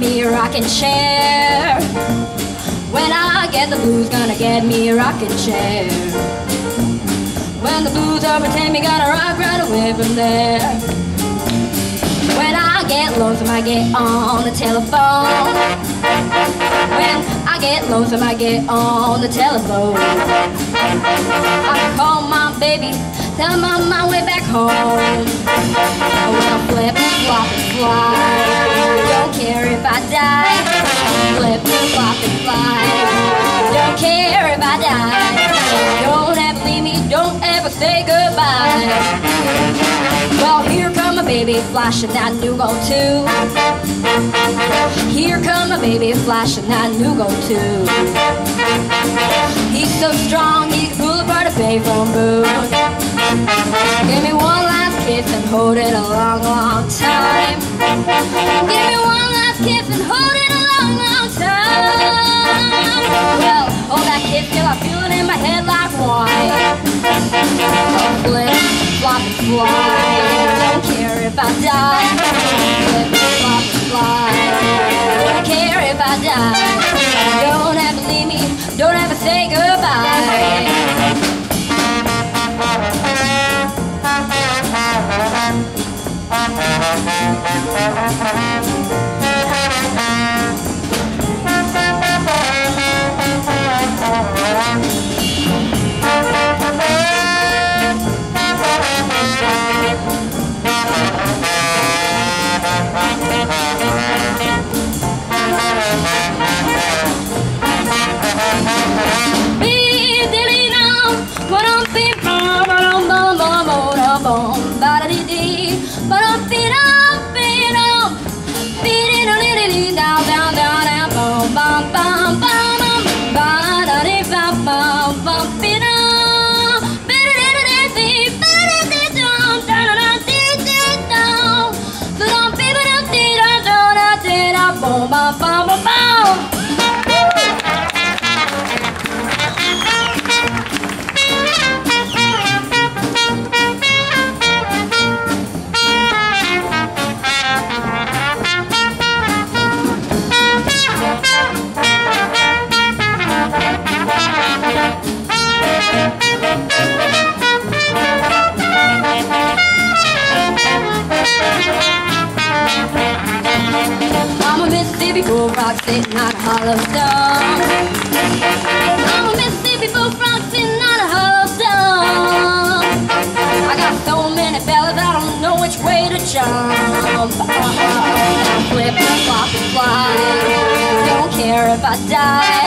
rocking chair. When I get the blues, gonna get me a rocking chair. When the blues overtake me, gonna rock right away from there. When I get lonesome, I get on the telephone. When I get lonesome, I get on the telephone. I call my baby, tell him I'm on my way back home. Well, flip, flop, and fly. Don't care if I die. Flip, flop, and fly. Don't care if I die. Don't ever leave me, don't ever say goodbye. Well, here come my baby flashing that new go too. Here come my baby flashing that new go too. He's so strong, he can pull apart a payphone booth. Give me one last kiss and hold it a long, long time. Flop, and. Don't care if I die. Fly. Don't care if I die. Don't ever leave me. Don't ever say goodbye. Boom, bum, bum, bum, bum. Mississippi bullfrog sitting on oh, a hollow stone. I'm a Mississippi bullfrog sitting on a hollow stone. I got so many bellies, I don't know which way to jump. Uh-huh. Flip, flop, and fly. Don't care if I die.